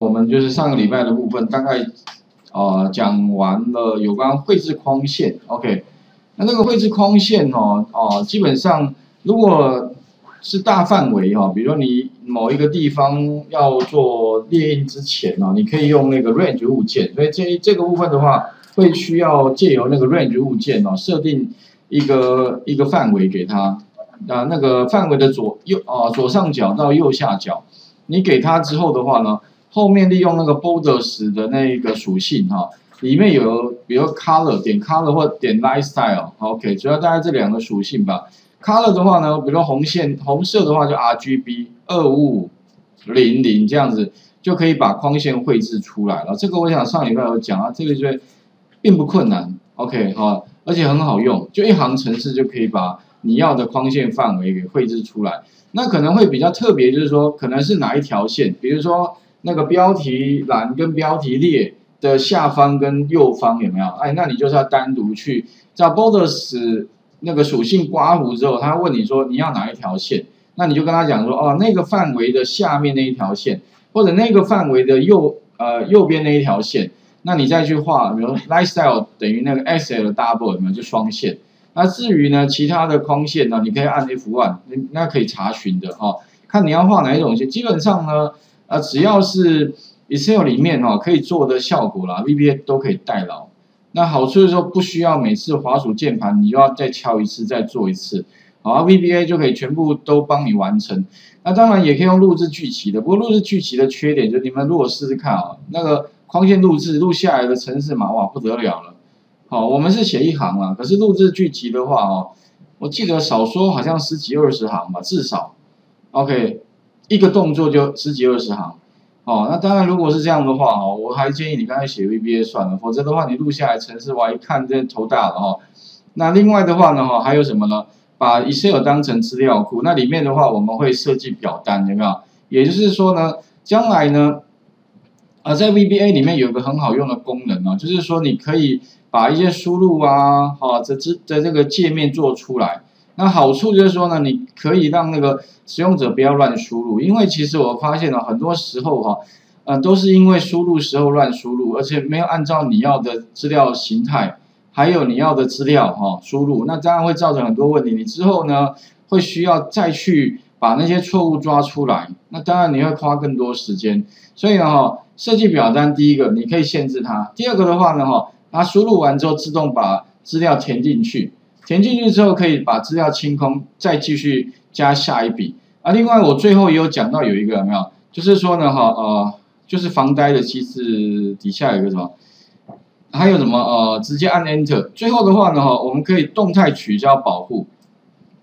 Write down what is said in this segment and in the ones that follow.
我们就是上个礼拜的部分，大概呃讲完了有关绘制框线，OK。那那个绘制框线哦，哦，基本上如果是大范围哈，比如说你某一个地方要做列印之前呢，你可以用那个 range 物件，所以这这个部分的话，会需要借由那个 range 物件哦，设定一个一个范围给它，啊，那个范围的左右啊左上角到右下角，你给它之后的话呢？后面利用那个 borders 的那个属性哈，里面有比如 color 点 color 或点 lifestyle，OK，主要大概这两个属性吧。color 的话呢，比如说红线红色的话就 RGB 二五五零零这样子就可以把框线绘制出来了。这个我想上礼拜有讲啊，这个就并不困难，OK 哈，而且很好用，就一行程式就可以把你要的框线范围给绘制出来。那可能会比较特别，就是说可能是哪一条线，比如说。那个标题栏跟标题列的下方跟右方有没有？哎，那你就是要单独去找 borders 那个属性刮胡之后，他问你说你要哪一条线，那你就跟他讲说哦，那个范围的下面那一条线，或者那个范围的右呃右边那一条线，那你再去画，比如 lifestyle 等于那个 s l double，有没有？就双线。那至于呢其他的框线呢，你可以按 F1，那可以查询的哈，看你要画哪一种线，基本上呢。啊，只要是 Excel 里面哈可以做的效果啦，VBA 都可以代劳。那好处是说不需要每次滑鼠键盘你又要再敲一次再做一次，好，VBA 就可以全部都帮你完成。那当然也可以用录制剧集的，不过录制剧集的缺点就是你们如果试试看啊，那个框线录制录下来的程式码哇不得了了。好，我们是写一行啊，可是录制剧集的话哦，我记得少说好像十几二十行吧，至少。OK。一个动作就十几二十行，哦，那当然如果是这样的话，哦，我还建议你刚才写 VBA 算了，否则的话你录下来程式哇一看真头大了哈。那另外的话呢，哈，还有什么呢？把 Excel 当成资料库，那里面的话我们会设计表单，有没有？也就是说呢，将来呢，啊，在 VBA 里面有一个很好用的功能哦，就是说你可以把一些输入啊，哈，这这的这个界面做出来。那好处就是说呢，你可以让那个使用者不要乱输入，因为其实我发现了很多时候哈，呃，都是因为输入时候乱输入，而且没有按照你要的资料形态，还有你要的资料哈输入，那当然会造成很多问题。你之后呢，会需要再去把那些错误抓出来，那当然你会花更多时间。所以呢哈，设计表单第一个你可以限制它，第二个的话呢哈，它输入完之后自动把资料填进去。填进去之后，可以把资料清空，再继续加下一笔。啊，另外我最后也有讲到有一个没有？就是说呢，哈，呃，就是防呆的机制底下有一个什么？还有什么？呃，直接按 Enter。最后的话呢，哈，我们可以动态取消保护。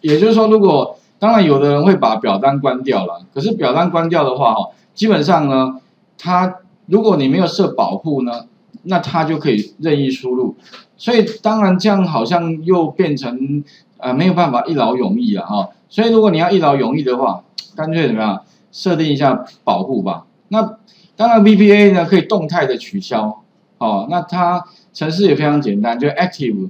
也就是说，如果当然有的人会把表单关掉了，可是表单关掉的话，哈，基本上呢，它如果你没有设保护呢？那它就可以任意输入，所以当然这样好像又变成呃没有办法一劳永逸了哈。所以如果你要一劳永逸的话，干脆怎么样设定一下保护吧。那当然 VBA 呢可以动态的取消，哦，那它程式也非常简单，就 active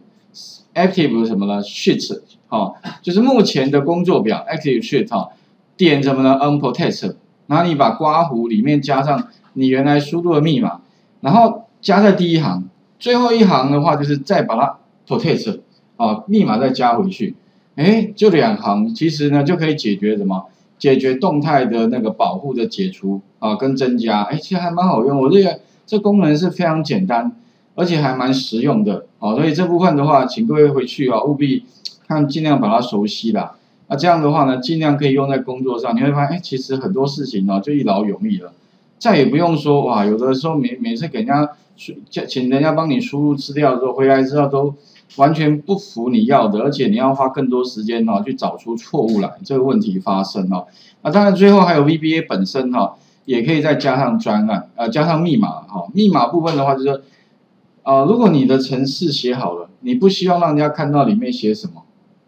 active 什么呢 sheet 哦，就是目前的工作表 active sheet 哈，点什么呢 unprotect，然后你把刮胡里面加上你原来输入的密码，然后。加在第一行，最后一行的话就是再把它 protect 啊，密码再加回去，哎，就两行，其实呢就可以解决什么？解决动态的那个保护的解除啊跟增加，哎，其实还蛮好用。我这个这功能是非常简单，而且还蛮实用的哦。所以这部分的话，请各位回去啊，务必看尽量把它熟悉啦。那这样的话呢，尽量可以用在工作上，你会发现，哎，其实很多事情呢就一劳永逸了。再也不用说哇，有的时候每每次给人家叫请人家帮你输入资料的时候，回来之后都完全不符你要的，而且你要花更多时间哈去找出错误来，这个问题发生哦。那当然最后还有 VBA 本身哈，也可以再加上专案，呃，加上密码哈。密码部分的话就是，呃，如果你的程式写好了，你不希望让人家看到里面写什么，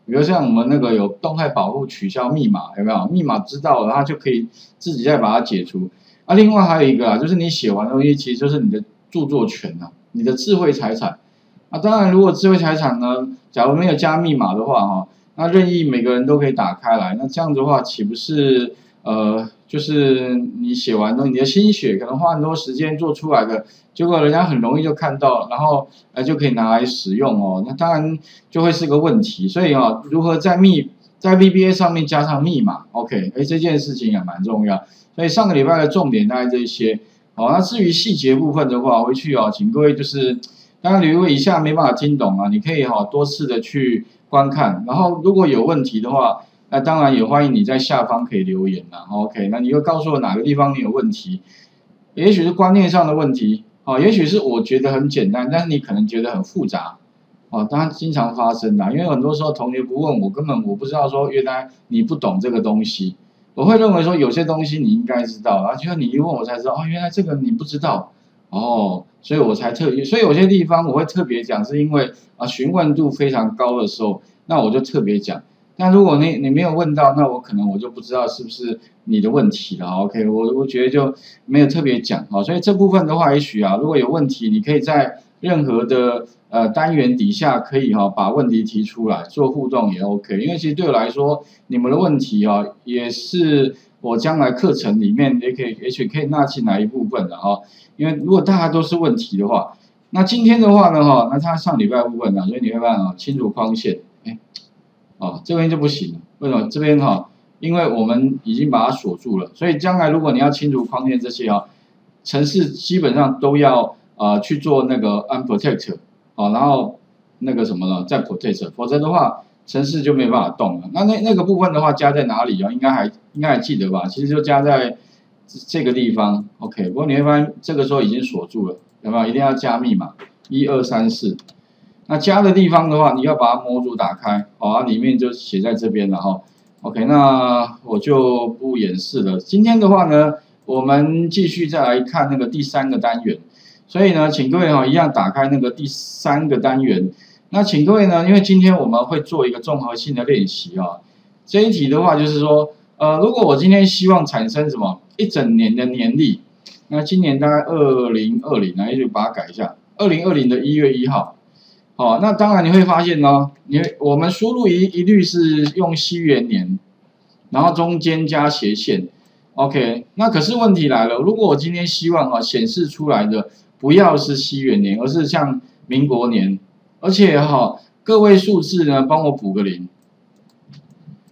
比如像我们那个有动态保护取消密码，有没有？密码知道了，它就可以自己再把它解除。啊，另外还有一个啊，就是你写完东西，其实就是你的著作权呐，你的智慧财产。啊，当然，如果智慧财产呢，假如没有加密码的话，哈，那任意每个人都可以打开来，那这样子的话，岂不是呃，就是你写完之后，你的心血可能花很多时间做出来的，结果人家很容易就看到，然后呃就可以拿来使用哦，那当然就会是个问题。所以啊，如何在密在 VBA 上面加上密码，OK，哎这件事情也蛮重要。所以上个礼拜的重点大概这些。好，那至于细节部分的话，回去啊，请各位就是，当然如果以下没办法听懂啊，你可以哈多次的去观看，然后如果有问题的话，那当然也欢迎你在下方可以留言啦。OK，那你又告诉我哪个地方你有问题？也许是观念上的问题，啊，也许是我觉得很简单，但是你可能觉得很复杂，哦，当然经常发生的，因为很多时候同学不问我，根本我不知道说原来你不懂这个东西。我会认为说有些东西你应该知道，然后就你一问我才知道，哦，原来这个你不知道，哦，所以我才特意，所以有些地方我会特别讲，是因为啊询问度非常高的时候，那我就特别讲。那如果你你没有问到，那我可能我就不知道是不是你的问题了。OK，我我觉得就没有特别讲，啊，所以这部分的话，也许啊，如果有问题，你可以在任何的。呃，单元底下可以哈把问题提出来做互动也 OK，因为其实对我来说，你们的问题啊也是我将来课程里面也可以，也许可以纳进来一部分的哈。因为如果大家都是问题的话，那今天的话呢哈，那他上礼拜部分呢，所以你会办啊，清除框线，哎，哦这边就不行了，为什么？这边哈，因为我们已经把它锁住了，所以将来如果你要清除框线这些哈，城市基本上都要啊去做那个 unprotect。哦，然后那个什么了，再 protect，否则的话，城市就没办法动了。那那那个部分的话，加在哪里啊？应该还应该还记得吧？其实就加在这个地方。OK，不过你会发现这个时候已经锁住了，有没有？一定要加密码，一二三四。那加的地方的话，你要把模组打开，好，里面就写在这边了哈。OK，那我就不演示了。今天的话呢，我们继续再来看那个第三个单元。所以呢，请各位哈一样打开那个第三个单元。那请各位呢，因为今天我们会做一个综合性的练习啊。这一题的话就是说，呃，如果我今天希望产生什么一整年的年历，那今年大概二零二零，那也就把它改一下，二零二零的一月一号。好，那当然你会发现呢，你我们输入一一律是用西元年，然后中间加斜线。OK，那可是问题来了，如果我今天希望啊显示出来的。不要是西元年，而是像民国年，而且哈个位数字呢，帮我补个零，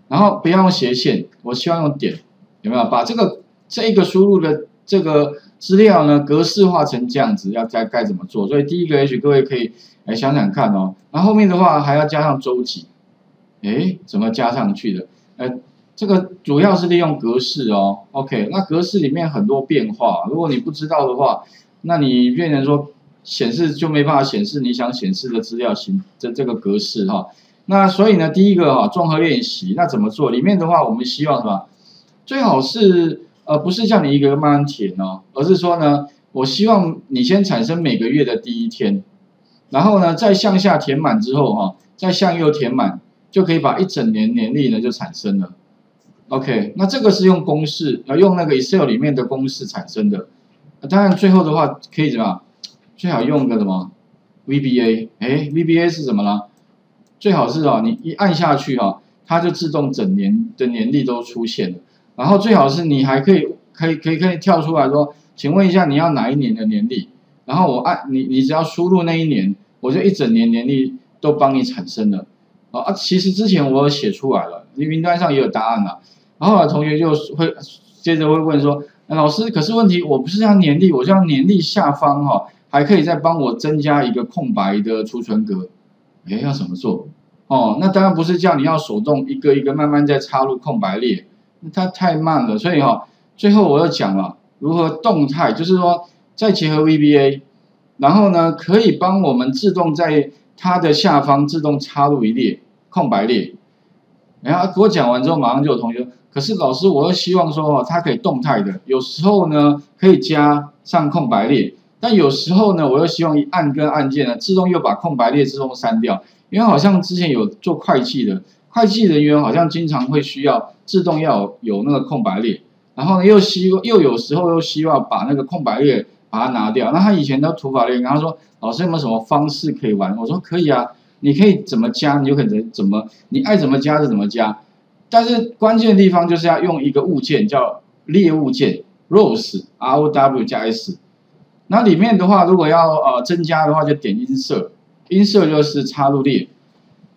然后不要用斜线，我希望用点，有没有？把这个这一个输入的这个资料呢，格式化成这样子，要该该怎么做？所以第一个，也许各位可以来想想看哦。那后面的话还要加上周几，哎，怎么加上去的？呃，这个主要是利用格式哦。OK，那格式里面很多变化，如果你不知道的话。那你变成说显示就没办法显示你想显示的资料型这这个格式哈，那所以呢，第一个哈综合练习那怎么做？里面的话我们希望什么？最好是呃不是叫你一个个慢慢填哦，而是说呢，我希望你先产生每个月的第一天，然后呢再向下填满之后哈，再向右填满，就可以把一整年年历呢就产生了。OK，那这个是用公式要用那个 Excel 里面的公式产生的。当然，最后的话可以怎么？最好用个什么 VBA？哎，VBA 是什么呢？最好是哦，你一按下去哈，它就自动整年的年历都出现了。然后最好是你还可以可以可以可以跳出来说，请问一下你要哪一年的年历？然后我按你你只要输入那一年，我就一整年年历都帮你产生了。啊，其实之前我写出来了，你云端上也有答案了。然后同学就会接着会问说。老师，可是问题我不是要年历，我是要年历下方哈，还可以再帮我增加一个空白的储存格。哎，要怎么做？哦，那当然不是叫你要手动一个一个慢慢再插入空白列，那它太慢了。所以哈，最后我要讲了如何动态，就是说再结合 VBA，然后呢可以帮我们自动在它的下方自动插入一列空白列。然后给我讲完之后，马上就有同学。可是老师，我又希望说哦，它可以动态的，有时候呢可以加上空白列，但有时候呢，我又希望一按跟按键呢，自动又把空白列自动删掉。因为好像之前有做会计的会计人员，好像经常会需要自动要有那个空白列，然后呢又希又有时候又希望把那个空白列把它拿掉。那他以前都土法列，然后说老师有没有什么方式可以玩？我说可以啊，你可以怎么加，你就可能怎么，你爱怎么加就怎么加。但是关键的地方就是要用一个物件叫列物件 rows r o w 加 s。那里面的话，如果要呃增加的话，就点 insert，insert 就是插入列，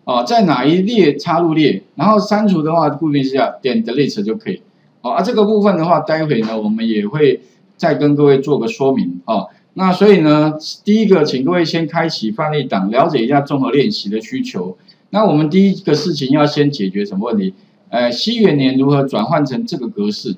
哦，在哪一列插入列，然后删除的话，顾名思义点 delete 就可以。好，啊这个部分的话，待会呢我们也会再跟各位做个说明哦。那所以呢，第一个，请各位先开启范例档，了解一下综合练习的需求。那我们第一个事情要先解决什么问题？呃，西元年如何转换成这个格式？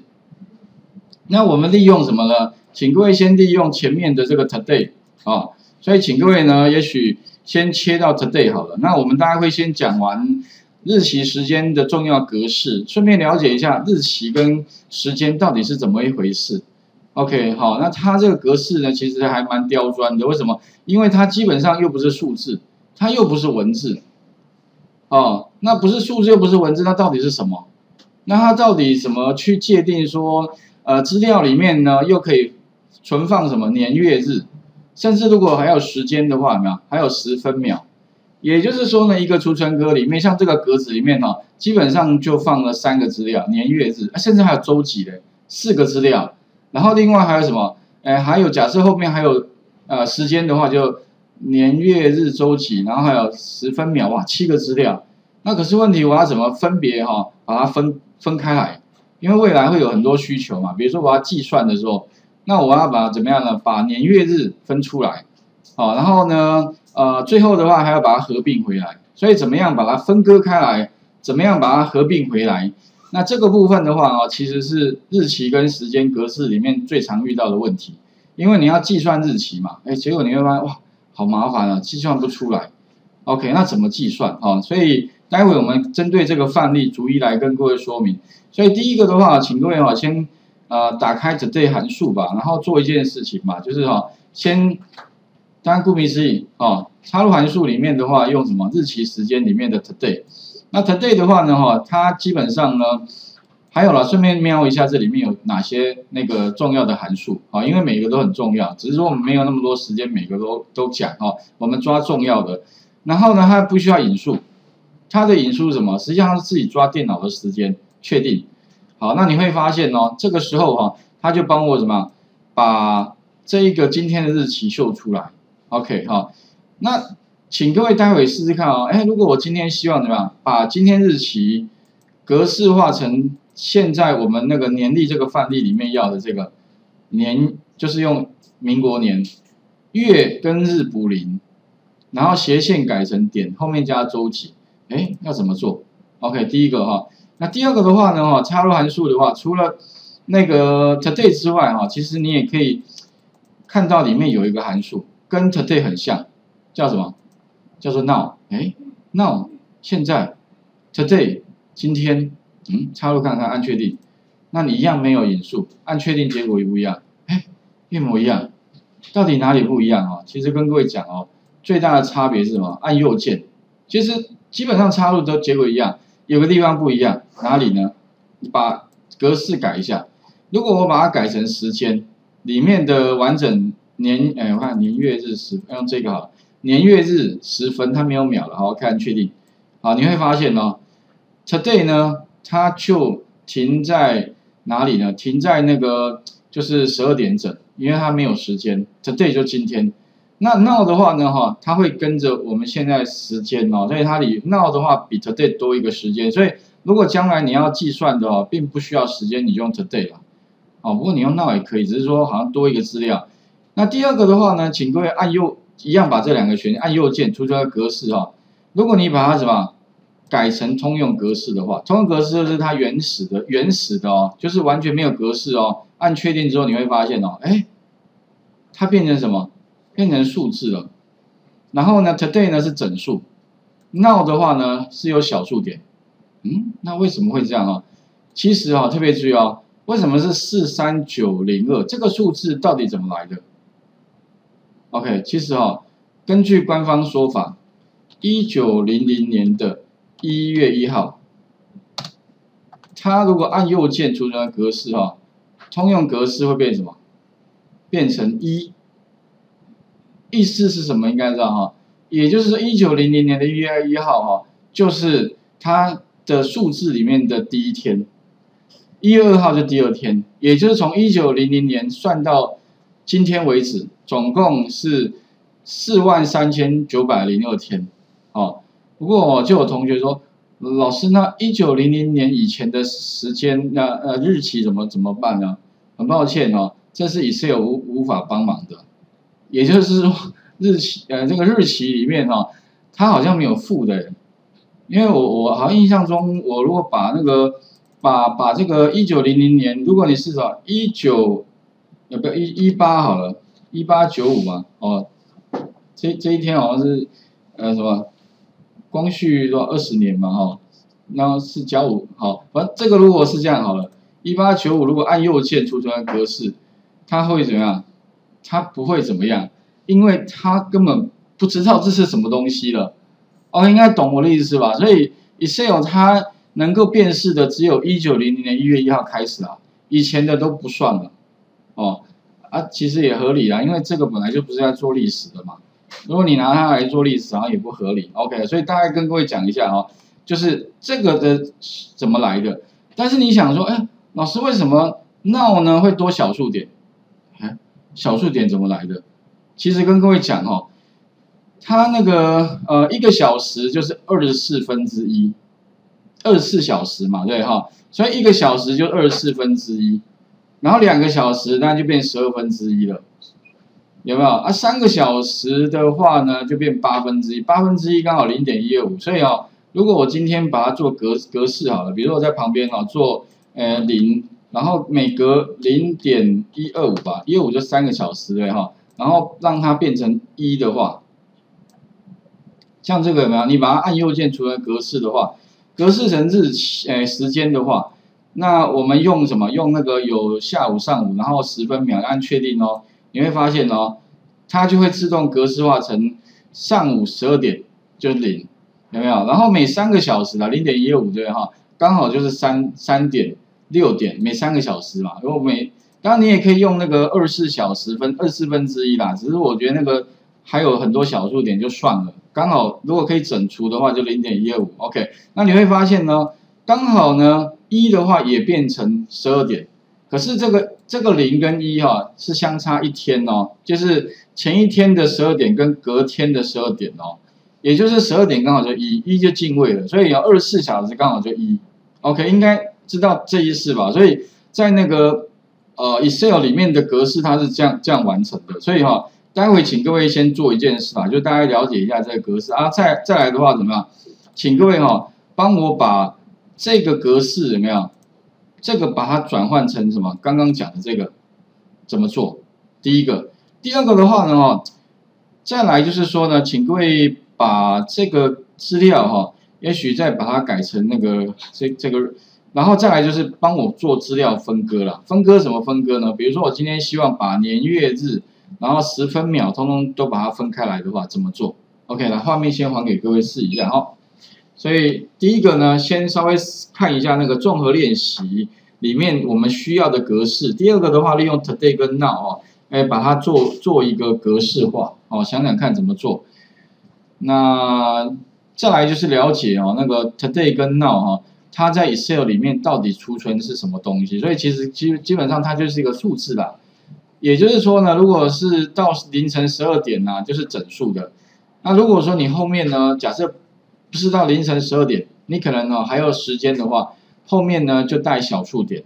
那我们利用什么呢？请各位先利用前面的这个 today 啊，所以请各位呢，也许先切到 today 好了。那我们大概会先讲完日期时间的重要格式，顺便了解一下日期跟时间到底是怎么一回事。OK，好，那它这个格式呢，其实还蛮刁钻的。为什么？因为它基本上又不是数字，它又不是文字。哦，那不是数字又不是文字，那到底是什么？那它到底怎么去界定说，呃，资料里面呢又可以？存放什么年月日，甚至如果还有时间的话，有没有？还有十分秒，也就是说呢，一个储存格里面，像这个格子里面哈，基本上就放了三个资料，年月日，甚至还有周几的四个资料，然后另外还有什么？哎，还有假设后面还有呃时间的话，就年月日周几，然后还有十分秒，哇，七个资料。那可是问题，我要怎么分别哈，把它分分开来？因为未来会有很多需求嘛，比如说我要计算的时候。那我要把怎么样呢？把年月日分出来，好，然后呢，呃，最后的话还要把它合并回来。所以怎么样把它分割开来？怎么样把它合并回来？那这个部分的话啊，其实是日期跟时间格式里面最常遇到的问题。因为你要计算日期嘛，哎，结果你会发现哇，好麻烦啊，计算不出来。OK，那怎么计算啊？所以待会我们针对这个范例逐一来跟各位说明。所以第一个的话，请各位啊先。呃，打开 today 函数吧，然后做一件事情嘛，就是哈，先，当然顾名思义哦，插入函数里面的话，用什么日期时间里面的 today，那 today 的话呢，哈，它基本上呢，还有了，顺便瞄一下这里面有哪些那个重要的函数啊，因为每个都很重要，只是说我们没有那么多时间每个都都讲哦，我们抓重要的，然后呢，它不需要引数，它的引数什么？实际上是自己抓电脑的时间确定。好，那你会发现哦，这个时候哈，他就帮我什么，把这一个今天的日期秀出来。OK，好，那请各位待会试试看哦。哎，如果我今天希望怎么样，把今天日期格式化成现在我们那个年历这个范例里面要的这个年，就是用民国年，月跟日补零，然后斜线改成点，后面加周几。哎，要怎么做？OK，第一个哈。那第二个的话呢，哈，插入函数的话，除了那个 today 之外，哈，其实你也可以看到里面有一个函数跟 today 很像，叫什么？叫做 now。哎，now 现在 today 今天，嗯，插入看看，按确定。那你一样没有引数，按确定，结果一不一样？哎，一模一样。到底哪里不一样啊？其实跟各位讲哦，最大的差别是什么？按右键，其实基本上插入都结果一样。有个地方不一样，哪里呢？把格式改一下。如果我把它改成时间，里面的完整年，哎，我看年月日时，用这个好了，年月日时分，它没有秒了，好好，看确定。好，你会发现哦，today 呢，它就停在哪里呢？停在那个就是十二点整，因为它没有时间，today 就今天。那 now 的话呢，哈，它会跟着我们现在时间哦，所以它里 now 的话比 today 多一个时间，所以如果将来你要计算的哦，并不需要时间，你就用 today 了，哦，不过你用 now 也可以，只是说好像多一个资料。那第二个的话呢，请各位按右，一样把这两个选按右键，出这个格式哈。如果你把它什么改成通用格式的话，通用格式就是它原始的原始的哦，就是完全没有格式哦。按确定之后，你会发现哦，哎，它变成什么？变成数字了，然后呢，today 呢是整数，now 的话呢是有小数点，嗯，那为什么会这样啊？其实啊，特别注意哦，为什么是四三九零二这个数字到底怎么来的？OK，其实哈，根据官方说法，一九零零年的一月一号，它如果按右键储存格式哈，通用格式会变什么？变成一。意思是什么？应该知道哈，也就是说，一九零零年的一月一号哈，就是它的数字里面的第一天。一月二号就第二天，也就是从一九零零年算到今天为止，总共是四万三千九百零二天。哦，不过就有同学说，老师，那一九零零年以前的时间，那呃日期怎么怎么办呢？很抱歉哦，这是 Excel 无无法帮忙的。也就是说，日期呃这个日期里面哈，它好像没有负的，因为我我好像印象中，我如果把那个把把这个一九零零年，如果你是说一九，要不要一一八好了，一八九五嘛，哦，这这一天好像是呃什么？光绪多少二十年嘛，哈，然后是加五，好，反正这个如果是这样好了，一八九五如果按右键储存格式，它会怎么样？他不会怎么样，因为他根本不知道这是什么东西了。哦，应该懂我的意思吧？所以 Excel 它能够辨识的只有一九零零年一月一号开始啊，以前的都不算了。哦，啊，其实也合理啦，因为这个本来就不是在做历史的嘛。如果你拿它来做历史，好像也不合理。OK，所以大概跟各位讲一下哦，就是这个的怎么来的。但是你想说，哎，老师为什么 now 呢会多小数点？小数点怎么来的？其实跟各位讲哦，它那个呃一个小时就是二十四分之一，二十四小时嘛，对哈，所以一个小时就二十四分之一，然后两个小时那就变十二分之一了。有没有啊？三个小时的话呢，就变八分之一，八分之一刚好零点一二五。所以哦，如果我今天把它做格格式好了，比如说我在旁边哦做呃零，然后每隔零点一二五吧，一二五就三个小时对哈，然后让它变成一的话，像这个有没有？你把它按右键除了格式的话，格式成日期哎时间的话，那我们用什么？用那个有下午、上午，然后十分秒按确定哦。你会发现哦，它就会自动格式化成上午十二点就是零，有没有？然后每三个小时的零点一五对哈，刚好就是三三点六点每三个小时嘛。如果每当然你也可以用那个二十四小时分二四分之一啦，只是我觉得那个还有很多小数点就算了。刚好如果可以整除的话就零点一二五，OK。那你会发现呢，刚好呢一的话也变成十二点。可是这个这个零跟一哈是相差一天哦，就是前一天的十二点跟隔天的十二点哦，也就是十二点刚好就一，一就进位了，所以要二十四小时刚好就一，OK，应该知道这一事吧？所以在那个呃 Excel 里面的格式它是这样这样完成的，所以哈，待会请各位先做一件事啊，就大家了解一下这个格式啊，再再来的话怎么样？请各位哈帮我把这个格式怎么样？这个把它转换成什么？刚刚讲的这个怎么做？第一个，第二个的话呢，哈，再来就是说呢，请各位把这个资料哈，也许再把它改成那个这这个，然后再来就是帮我做资料分割了。分割什么分割呢？比如说我今天希望把年月日，然后十分秒，通通都把它分开来的话，怎么做？OK，来画面先还给各位试一下哈。所以第一个呢，先稍微看一下那个综合练习里面我们需要的格式。第二个的话，利用 today 跟 now 哦，哎，把它做做一个格式化哦，想想看怎么做。那再来就是了解哦，那个 today 跟 now 哈，它在 Excel 里面到底储存是什么东西？所以其实基基本上它就是一个数字啦。也就是说呢，如果是到凌晨十二点呢，就是整数的。那如果说你后面呢，假设不是到凌晨十二点，你可能呢还有时间的话，后面呢就带小数点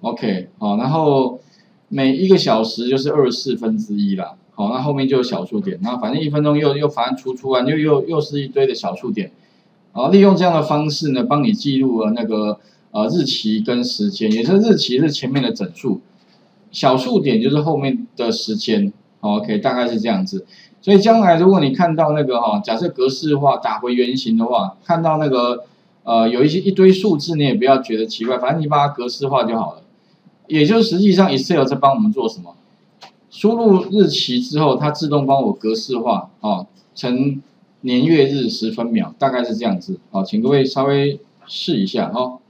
，OK，好，然后每一个小时就是二十四分之一啦，好，那后面就有小数点，那反正一分钟又又反正除除完又又又是一堆的小数点，好，利用这样的方式呢，帮你记录了那个呃日期跟时间，也是日期是前面的整数，小数点就是后面的时间，OK，大概是这样子。所以将来如果你看到那个哈，假设格式化打回原形的话，看到那个呃有一些一堆数字，你也不要觉得奇怪，反正你把它格式化就好了。也就实际上 Excel 在帮我们做什么？输入日期之后，它自动帮我格式化啊，成年月日时分秒，大概是这样子。好，请各位稍微试一下哈。